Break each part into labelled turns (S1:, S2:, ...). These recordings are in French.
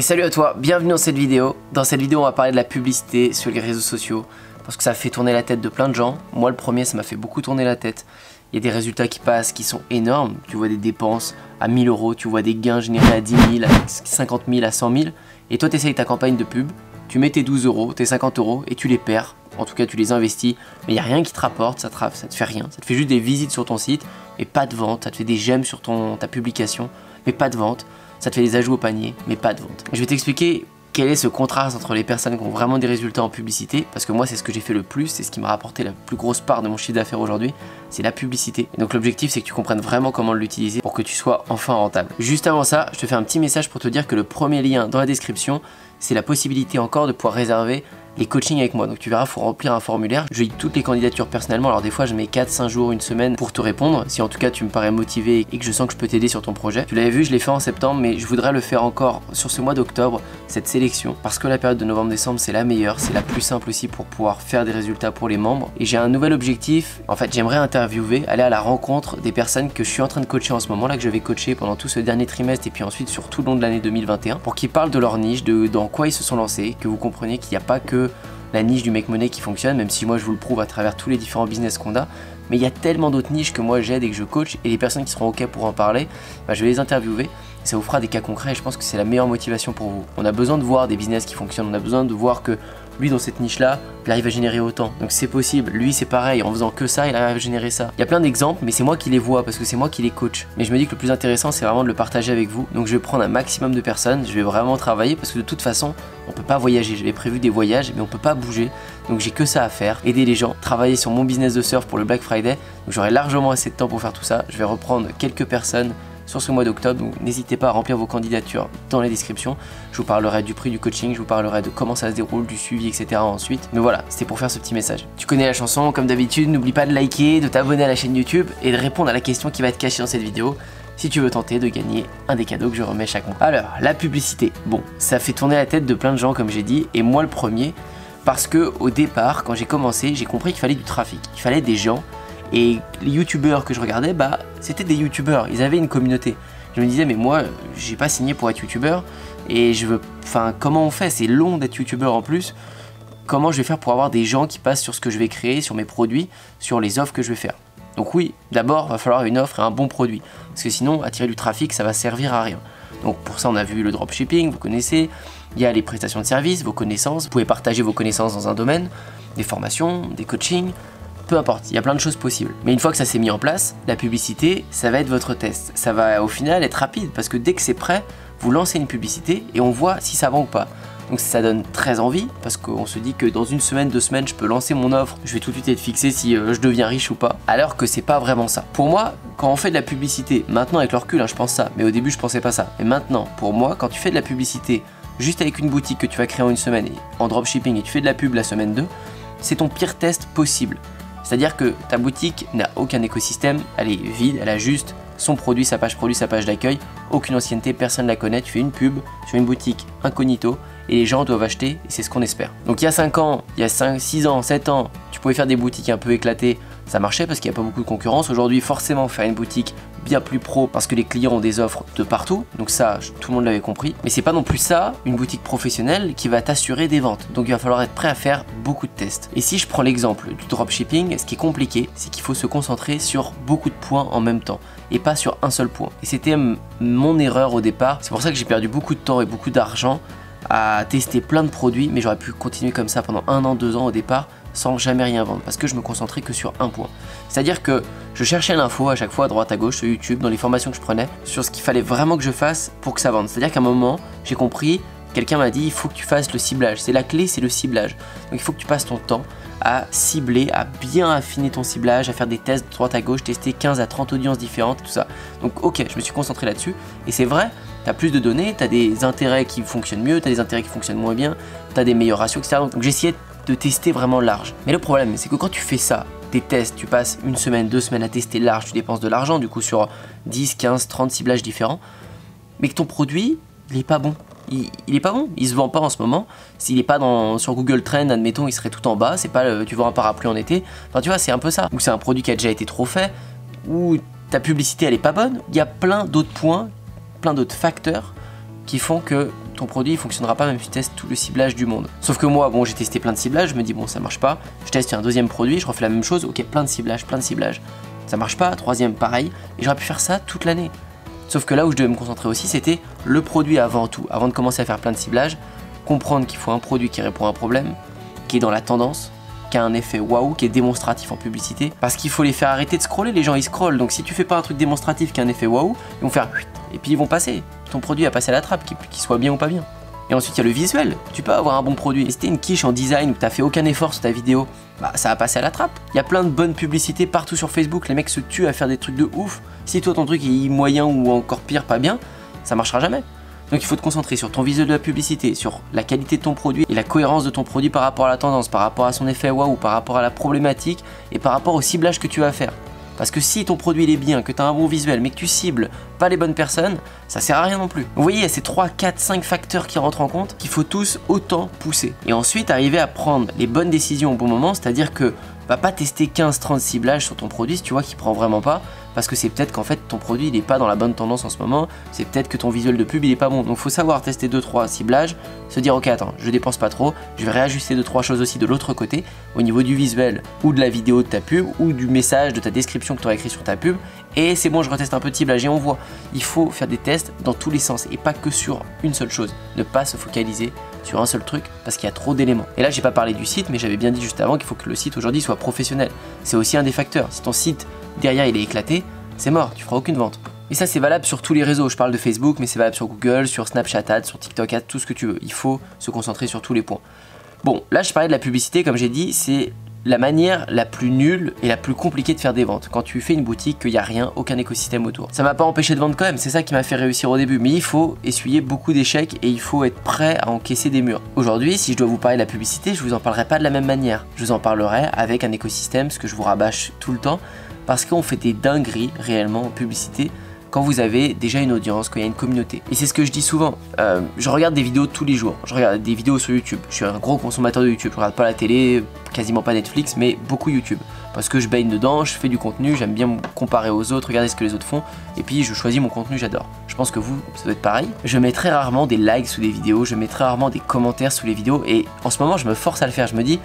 S1: Salut à toi, bienvenue dans cette vidéo. Dans cette vidéo on va parler de la publicité sur les réseaux sociaux parce que ça fait tourner la tête de plein de gens. Moi le premier ça m'a fait beaucoup tourner la tête. Il y a des résultats qui passent qui sont énormes. Tu vois des dépenses à 1000 euros, tu vois des gains générés à 10 000, à 50 000, à 100 000. Et toi tu essayes ta campagne de pub, tu mets tes 12 euros, tes 50 euros et tu les perds. En tout cas tu les investis, mais il n'y a rien qui te rapporte, ça te, ça te fait rien. Ça te fait juste des visites sur ton site, mais pas de vente. Ça te fait des j'aime sur ton, ta publication, mais pas de vente ça te fait des ajouts au panier, mais pas de vente. Je vais t'expliquer quel est ce contraste entre les personnes qui ont vraiment des résultats en publicité, parce que moi c'est ce que j'ai fait le plus, c'est ce qui m'a rapporté la plus grosse part de mon chiffre d'affaires aujourd'hui, c'est la publicité. donc l'objectif c'est que tu comprennes vraiment comment l'utiliser pour que tu sois enfin rentable. Juste avant ça, je te fais un petit message pour te dire que le premier lien dans la description, c'est la possibilité encore de pouvoir réserver les coachings avec moi. Donc tu verras, faut remplir un formulaire. Je lis toutes les candidatures personnellement. Alors des fois, je mets 4-5 jours, une semaine pour te répondre. Si en tout cas tu me parais motivé et que je sens que je peux t'aider sur ton projet. Tu l'avais vu, je l'ai fait en septembre, mais je voudrais le faire encore sur ce mois d'octobre, cette sélection. Parce que la période de novembre-décembre, c'est la meilleure. C'est la plus simple aussi pour pouvoir faire des résultats pour les membres. Et j'ai un nouvel objectif. En fait, j'aimerais interviewer, aller à la rencontre des personnes que je suis en train de coacher en ce moment, là que je vais coacher pendant tout ce dernier trimestre et puis ensuite sur tout le long de l'année 2021 pour qu'ils parlent de leur niche, de dans quoi ils se sont lancés, que vous compreniez qu'il n'y a pas que la niche du make money qui fonctionne, même si moi je vous le prouve à travers tous les différents business qu'on a. Mais il y a tellement d'autres niches que moi j'aide et que je coach, et les personnes qui seront OK pour en parler, bah, je vais les interviewer. Ça vous fera des cas concrets et je pense que c'est la meilleure motivation pour vous. On a besoin de voir des business qui fonctionnent, on a besoin de voir que lui dans cette niche là, il arrive à générer autant. Donc c'est possible. Lui c'est pareil, en faisant que ça, il arrive à générer ça. Il y a plein d'exemples, mais c'est moi qui les vois parce que c'est moi qui les coach. Mais je me dis que le plus intéressant c'est vraiment de le partager avec vous. Donc je vais prendre un maximum de personnes, je vais vraiment travailler parce que de toute façon, on peut pas voyager. J'avais prévu des voyages, mais on peut pas bouger. Donc j'ai que ça à faire, aider les gens, travailler sur mon business de surf pour le Black Friday. Donc j'aurai largement assez de temps pour faire tout ça. Je vais reprendre quelques personnes sur ce mois d'octobre. Donc n'hésitez pas à remplir vos candidatures dans la description. Je vous parlerai du prix du coaching, je vous parlerai de comment ça se déroule, du suivi, etc. ensuite. Mais voilà, c'était pour faire ce petit message. Tu connais la chanson, comme d'habitude, n'oublie pas de liker, de t'abonner à la chaîne YouTube et de répondre à la question qui va être cachée dans cette vidéo si tu veux tenter de gagner un des cadeaux que je remets chaque mois. Alors, la publicité. Bon, ça fait tourner la tête de plein de gens comme j'ai dit, et moi le premier, parce que au départ, quand j'ai commencé, j'ai compris qu'il fallait du trafic, il fallait des gens et les youtubeurs que je regardais, bah, c'était des youtubeurs, ils avaient une communauté. Je me disais, mais moi, j'ai pas signé pour être youtubeur, et je veux. Enfin, comment on fait? C'est long d'être youtubeur en plus. Comment je vais faire pour avoir des gens qui passent sur ce que je vais créer, sur mes produits, sur les offres que je vais faire? Donc, oui, d'abord, il va falloir une offre et un bon produit. Parce que sinon, attirer du trafic, ça va servir à rien. Donc, pour ça, on a vu le dropshipping, vous connaissez. Il y a les prestations de services, vos connaissances. Vous pouvez partager vos connaissances dans un domaine, des formations, des coachings peu importe, il y a plein de choses possibles. Mais une fois que ça s'est mis en place, la publicité, ça va être votre test. Ça va au final être rapide parce que dès que c'est prêt, vous lancez une publicité et on voit si ça vend ou pas. Donc ça donne très envie parce qu'on se dit que dans une semaine, deux semaines, je peux lancer mon offre, je vais tout de suite être fixé si euh, je deviens riche ou pas. Alors que c'est pas vraiment ça. Pour moi, quand on fait de la publicité, maintenant avec le recul, hein, je pense ça, mais au début je pensais pas ça. Mais maintenant, pour moi, quand tu fais de la publicité juste avec une boutique que tu vas créer en une semaine et en dropshipping et tu fais de la pub la semaine 2, c'est ton pire test possible. C'est-à-dire que ta boutique n'a aucun écosystème, elle est vide, elle a juste son produit, sa page produit, sa page d'accueil, aucune ancienneté, personne ne la connaît, tu fais une pub sur une boutique incognito et les gens doivent acheter et c'est ce qu'on espère. Donc il y a 5 ans, il y a 5, 6 ans, 7 ans, tu pouvais faire des boutiques un peu éclatées, ça marchait parce qu'il n'y a pas beaucoup de concurrence. Aujourd'hui, forcément, faire une boutique bien plus pro parce que les clients ont des offres de partout. Donc ça, tout le monde l'avait compris. Mais c'est pas non plus ça, une boutique professionnelle qui va t'assurer des ventes. Donc il va falloir être prêt à faire beaucoup de tests. Et si je prends l'exemple du dropshipping, ce qui est compliqué, c'est qu'il faut se concentrer sur beaucoup de points en même temps et pas sur un seul point. Et c'était mon erreur au départ. C'est pour ça que j'ai perdu beaucoup de temps et beaucoup d'argent à tester plein de produits, mais j'aurais pu continuer comme ça pendant un an, deux ans au départ sans jamais rien vendre parce que je me concentrais que sur un point. C'est-à-dire que je cherchais l'info à chaque fois à droite à gauche sur YouTube, dans les formations que je prenais, sur ce qu'il fallait vraiment que je fasse pour que ça vende. C'est-à-dire qu'à un moment, j'ai compris, quelqu'un m'a dit il faut que tu fasses le ciblage. C'est la clé, c'est le ciblage. Donc il faut que tu passes ton temps à cibler, à bien affiner ton ciblage, à faire des tests de droite à gauche, tester 15 à 30 audiences différentes, tout ça. Donc ok, je me suis concentré là-dessus et c'est vrai, tu as plus de données, tu as des intérêts qui fonctionnent mieux, tu as des intérêts qui fonctionnent moins bien, tu as des meilleurs ratios, etc. Donc essayé de tester vraiment large. Mais le problème, c'est que quand tu fais ça, tes tests, tu passes une semaine, deux semaines à tester large, tu dépenses de l'argent du coup sur 10, 15, 30 ciblages différents, mais que ton produit, il est pas bon. Il, il, est pas bon, il se vend pas en ce moment. S'il est pas dans, sur Google Trend, admettons, il serait tout en bas. C'est pas tu vends un parapluie en été. Enfin, tu vois, c'est un peu ça. Ou c'est un produit qui a déjà été trop fait, ou ta publicité elle est pas bonne. Il y a plein d'autres points, plein d'autres facteurs qui font que ton produit il fonctionnera pas même si tu testes tout le ciblage du monde. Sauf que moi, bon, j'ai testé plein de ciblages, je me dis bon, ça marche pas. Je teste un deuxième produit, je refais la même chose, ok, plein de ciblages, plein de ciblages. Ça marche pas, troisième pareil, et j'aurais pu faire ça toute l'année. Sauf que là où je devais me concentrer aussi, c'était le produit avant tout, avant de commencer à faire plein de ciblages, comprendre qu'il faut un produit qui répond à un problème, qui est dans la tendance, qui a un effet waouh, qui est démonstratif en publicité, parce qu'il faut les faire arrêter de scroller, les gens ils scrollent, donc si tu fais pas un truc démonstratif qui a un effet waouh, ils vont faire et puis ils vont passer. Ton produit a passé à la trappe, qu'il soit bien ou pas bien. Et ensuite, il y a le visuel. Tu peux avoir un bon produit. Si t'es une quiche en design où t'as fait aucun effort sur ta vidéo, bah ça va passer à la trappe. Il y a plein de bonnes publicités partout sur Facebook. Les mecs se tuent à faire des trucs de ouf. Si toi ton truc est moyen ou encore pire, pas bien, ça marchera jamais. Donc il faut te concentrer sur ton visuel de la publicité, sur la qualité de ton produit et la cohérence de ton produit par rapport à la tendance, par rapport à son effet waouh, par rapport à la problématique et par rapport au ciblage que tu vas faire. Parce que si ton produit il est bien, que tu as un bon visuel, mais que tu cibles pas les bonnes personnes, ça sert à rien non plus. Vous voyez, il y a ces 3, 4, 5 facteurs qui rentrent en compte qu'il faut tous autant pousser. Et ensuite, arriver à prendre les bonnes décisions au bon moment, c'est-à-dire que va pas tester 15-30 ciblages sur ton produit si tu vois qu'il prend vraiment pas parce que c'est peut-être qu'en fait ton produit il est pas dans la bonne tendance en ce moment, c'est peut-être que ton visuel de pub il est pas bon. Donc faut savoir tester 2-3 ciblages, se dire ok attends, je dépense pas trop, je vais réajuster 2-3 choses aussi de l'autre côté, au niveau du visuel ou de la vidéo de ta pub ou du message de ta description que tu auras écrit sur ta pub et c'est bon je reteste un peu de ciblage et on voit. Il faut faire des tests dans tous les sens et pas que sur une seule chose. Ne pas se focaliser sur un seul truc parce qu'il y a trop d'éléments. Et là j'ai pas parlé du site mais j'avais bien dit juste avant qu'il faut que le site aujourd'hui soit professionnel. C'est aussi un des facteurs. Si ton site derrière il est éclaté, c'est mort, tu feras aucune vente. Et ça c'est valable sur tous les réseaux, je parle de Facebook, mais c'est valable sur Google, sur Snapchat Ads, sur TikTok Ads, tout ce que tu veux. Il faut se concentrer sur tous les points. Bon, là je parlais de la publicité, comme j'ai dit, c'est la manière la plus nulle et la plus compliquée de faire des ventes. Quand tu fais une boutique, qu'il n'y a rien, aucun écosystème autour. Ça m'a pas empêché de vendre quand même, c'est ça qui m'a fait réussir au début. Mais il faut essuyer beaucoup d'échecs et il faut être prêt à encaisser des murs. Aujourd'hui, si je dois vous parler de la publicité, je vous en parlerai pas de la même manière. Je vous en parlerai avec un écosystème, ce que je vous rabâche tout le temps, parce qu'on fait des dingueries réellement en publicité quand vous avez déjà une audience, quand il y a une communauté. Et c'est ce que je dis souvent. Euh, je regarde des vidéos tous les jours. Je regarde des vidéos sur YouTube. Je suis un gros consommateur de YouTube. Je regarde pas la télé, quasiment pas Netflix, mais beaucoup YouTube. Parce que je baigne dedans, je fais du contenu, j'aime bien me comparer aux autres, regarder ce que les autres font. Et puis je choisis mon contenu, j'adore. Je pense que vous, ça doit être pareil. Je mets très rarement des likes sous des vidéos, je mets très rarement des commentaires sous les vidéos. Et en ce moment, je me force à le faire. Je me dis,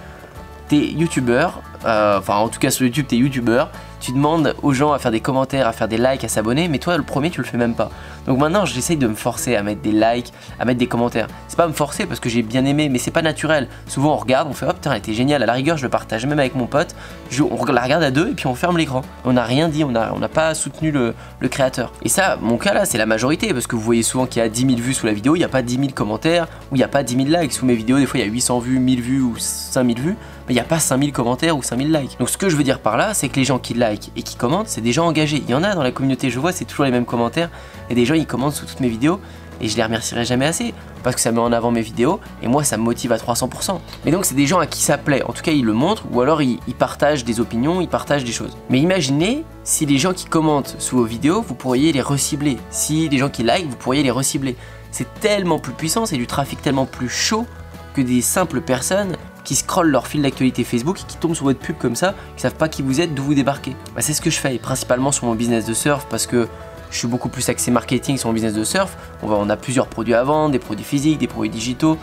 S1: t'es youtubeur, euh, enfin en tout cas sur YouTube, t'es youtubeur tu demandes aux gens à faire des commentaires, à faire des likes, à s'abonner, mais toi le premier tu le fais même pas. Donc maintenant j'essaye de me forcer à mettre des likes, à mettre des commentaires. C'est pas me forcer parce que j'ai bien aimé, mais c'est pas naturel. Souvent on regarde, on fait oh putain elle était géniale, à la rigueur je le partage même avec mon pote, on la regarde à deux et puis on ferme l'écran. On n'a rien dit, on n'a pas soutenu le, créateur. Et ça, mon cas là c'est la majorité parce que vous voyez souvent qu'il y a 10 000 vues sous la vidéo, il n'y a pas 10 000 commentaires ou il n'y a pas 10 000 likes sous mes vidéos, des fois il y a 800 vues, 1000 vues ou 5000 vues, il n'y a pas 5000 commentaires ou 5000 likes. Donc ce que je veux dire par là, c'est que les gens qui like et qui commentent, c'est des gens engagés. Il y en a dans la communauté, je vois, c'est toujours les mêmes commentaires. Et des gens, ils commentent sous toutes mes vidéos. Et je les remercierai jamais assez. Parce que ça met en avant mes vidéos. Et moi, ça me motive à 300%. Mais donc, c'est des gens à qui ça plaît. En tout cas, ils le montrent. Ou alors, ils, partagent des opinions, ils partagent des choses. Mais imaginez si les gens qui commentent sous vos vidéos, vous pourriez les recibler. Si les gens qui like, vous pourriez les recibler. C'est tellement plus puissant, c'est du trafic tellement plus chaud que des simples personnes qui scrollent leur fil d'actualité Facebook et qui tombent sur votre pub comme ça, qui savent pas qui vous êtes, d'où vous débarquez. Bah, c'est ce que je fais, principalement sur mon business de surf, parce que je suis beaucoup plus axé marketing sur mon business de surf. On, a plusieurs produits à vendre, des produits physiques, des produits digitaux.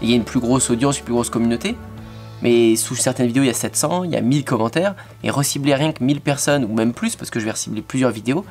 S1: il y a une plus grosse audience, une plus grosse communauté. Mais sous certaines vidéos, il y a 700, il y a 1000 commentaires. Et recibler rien que 1000 personnes, ou même plus, parce que je vais recibler plusieurs vidéos,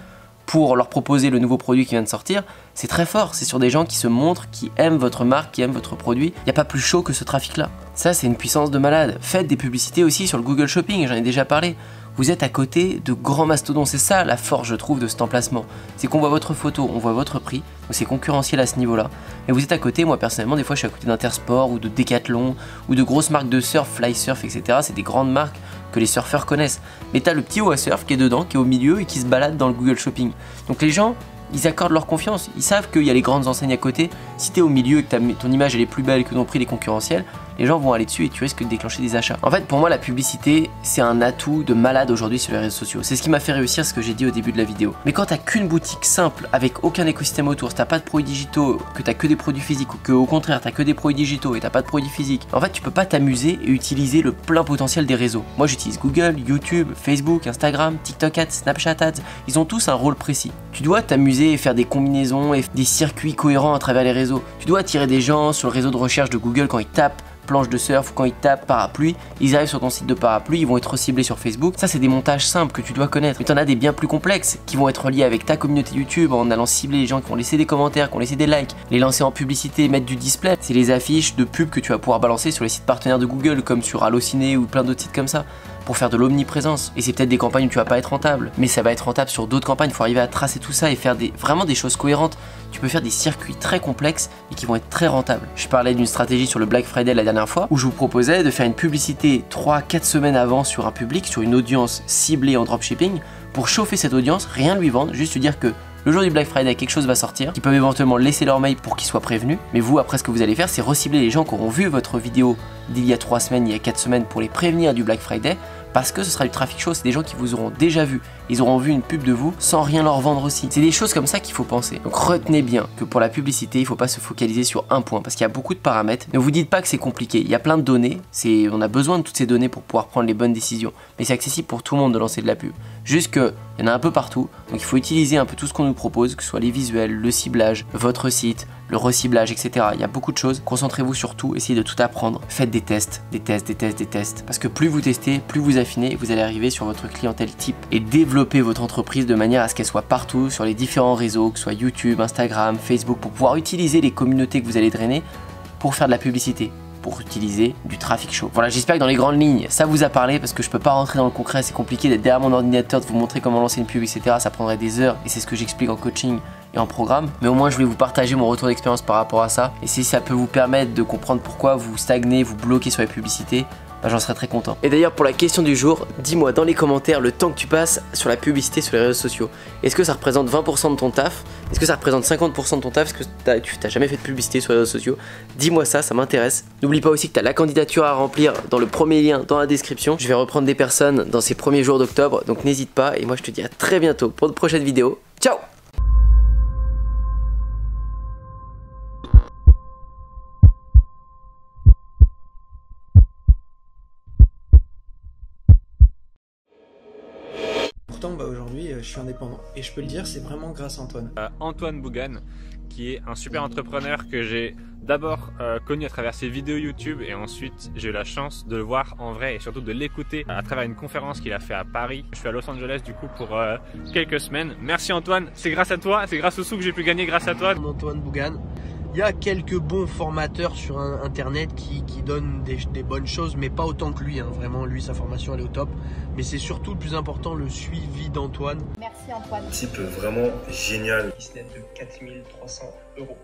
S1: pour leur proposer le nouveau produit qui vient de sortir, c'est très fort. C'est sur des gens qui se montrent, qui aiment votre marque, qui aiment votre produit. Il n'y a pas plus chaud que ce trafic-là. Ça, c'est une puissance de malade. Faites des publicités aussi sur le Google Shopping, j'en ai déjà parlé. Vous êtes à côté de grands mastodons. C'est ça la force, je trouve, de cet emplacement. C'est qu'on voit votre photo, on voit votre prix. C'est concurrentiel à ce niveau-là. Mais vous êtes à côté, moi personnellement, des fois je suis à côté d'Intersport ou de Decathlon ou de grosses marques de surf, Fly Surf, etc. C'est des grandes marques que les surfeurs connaissent. Mais t'as le petit surf qui est dedans, qui est au milieu et qui se balade dans le Google Shopping. Donc les gens, ils accordent leur confiance. Ils savent qu'il y a les grandes enseignes à côté. Si t'es au milieu et que ton image est plus belle que ton prix est concurrentiel, les gens vont aller dessus et tu risques de déclencher des achats. En fait, pour moi, la publicité, c'est un atout de malade aujourd'hui sur les réseaux sociaux. C'est ce qui m'a fait réussir ce que j'ai dit au début de la vidéo. Mais quand t'as qu'une boutique simple, avec aucun écosystème autour, si t'as pas de produits digitaux, que t'as que des produits physiques, ou que au contraire t'as que des produits digitaux et t'as pas de produits physiques, en fait, tu peux pas t'amuser et utiliser le plein potentiel des réseaux. Moi, j'utilise Google, YouTube, Facebook, Instagram, TikTok Ads, Snapchat Ads. Ils ont tous un rôle précis. Tu dois t'amuser et faire des combinaisons et des circuits cohérents à travers les réseaux. Tu dois attirer des gens sur le réseau de recherche de Google quand ils tapent planche de surf, quand ils tapent parapluie, ils arrivent sur ton site de parapluie, ils vont être ciblés sur Facebook. Ça, c'est des montages simples que tu dois connaître. Mais en as des bien plus complexes qui vont être liés avec ta communauté YouTube en allant cibler les gens qui vont laisser des commentaires, qui vont laisser des likes, les lancer en publicité, mettre du display. C'est les affiches de pub que tu vas pouvoir balancer sur les sites partenaires de Google comme sur Allociné ou plein d'autres sites comme ça pour faire de l'omniprésence. Et c'est peut-être des campagnes où tu vas pas être rentable, mais ça va être rentable sur d'autres campagnes. Il faut arriver à tracer tout ça et faire vraiment des choses cohérentes. Tu peux faire des circuits très complexes et qui vont être très rentables. Je parlais d'une stratégie sur le Black Friday la dernière fois où je vous proposais de faire une publicité 3-4 semaines avant sur un public, sur une audience ciblée en dropshipping pour chauffer cette audience, rien lui vendre, juste lui dire que le jour du Black Friday, quelque chose va sortir, qui peuvent éventuellement laisser leur mail pour qu'ils soient prévenus. Mais vous, après, ce que vous allez faire, c'est recibler les gens qui auront vu votre vidéo d'il y a 3 semaines, il y a 4 semaines pour les prévenir du Black Friday. Parce que ce sera du trafic chaud, c'est des gens qui vous auront déjà vu, ils auront vu une pub de vous sans rien leur vendre aussi. C'est des choses comme ça qu'il faut penser. Donc retenez bien que pour la publicité, il faut pas se focaliser sur un point parce qu'il y a beaucoup de paramètres. Ne vous dites pas que c'est compliqué, il y a plein de données, on a besoin de toutes ces données pour pouvoir prendre les bonnes décisions, mais c'est accessible pour tout le monde de lancer de la pub. Juste que il y en a un peu partout, donc il faut utiliser un peu tout ce qu'on nous propose, que ce soit les visuels, le ciblage, votre site, le reciblage, etc. Il y a beaucoup de choses. Concentrez-vous sur tout, essayez de tout apprendre. Faites des tests, des tests, des tests, des tests. Parce que plus vous testez, plus vous affinez, vous allez arriver sur votre clientèle type et développer votre entreprise de manière à ce qu'elle soit partout sur les différents réseaux, que ce soit YouTube, Instagram, Facebook, pour pouvoir utiliser les communautés que vous allez drainer pour faire de la publicité pour utiliser du trafic chaud. Voilà, j'espère que dans les grandes lignes, ça vous a parlé parce que je peux pas rentrer dans le concret, c'est compliqué d'être derrière mon ordinateur, de vous montrer comment lancer une pub, etc. Ça prendrait des heures et c'est ce que j'explique en coaching et en programme. Mais au moins, je voulais vous partager mon retour d'expérience par rapport à ça. Et si ça peut vous permettre de comprendre pourquoi vous stagnez, vous bloquez sur les publicités, bah, j'en serais très content. Et d'ailleurs pour la question du jour, dis-moi dans les commentaires le temps que tu passes sur la publicité sur les réseaux sociaux. Est-ce que ça représente 20% de ton taf? Est-ce que ça représente 50% de ton taf? Est-ce que tu t'as jamais fait de publicité sur les réseaux sociaux? Dis-moi ça, ça m'intéresse. N'oublie pas aussi que tu as la candidature à remplir dans le premier lien dans la description. Je vais reprendre des personnes dans ces premiers jours d'octobre, donc n'hésite pas. Et moi je te dis à très bientôt pour de prochaines vidéos. Ciao
S2: bah, aujourd'hui, euh, je suis indépendant. Et je peux le dire, c'est vraiment grâce à Antoine.
S3: Euh, Antoine Bougan, qui est un super entrepreneur que j'ai d'abord euh, connu à travers ses vidéos YouTube et ensuite j'ai eu la chance de le voir en vrai et surtout de l'écouter à travers une conférence qu'il a fait à Paris. Je suis à Los Angeles du coup pour quelques semaines. Merci Antoine, c'est grâce à toi, c'est grâce au sous que j'ai pu gagner grâce à toi.
S2: Antoine Bougan, il y a quelques bons formateurs sur internet qui, donnent des, bonnes choses, mais pas autant que lui. Hein. Vraiment, lui, sa formation, elle est au top. Mais c'est surtout le plus important, le suivi d'Antoine.
S4: Merci Antoine.
S5: Type vraiment génial.
S2: Business de 4300 euros.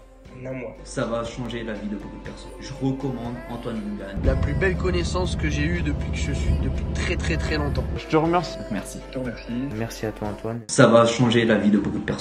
S2: En un mois.
S6: Ça va changer la vie de beaucoup de personnes. Je recommande Antoine Lungan.
S2: La plus belle connaissance que j'ai eue depuis que je suis, depuis très très très longtemps.
S7: Je te remercie.
S6: Merci.
S5: Je te remercie.
S6: Merci à toi Antoine. Ça va changer la vie de beaucoup de personnes.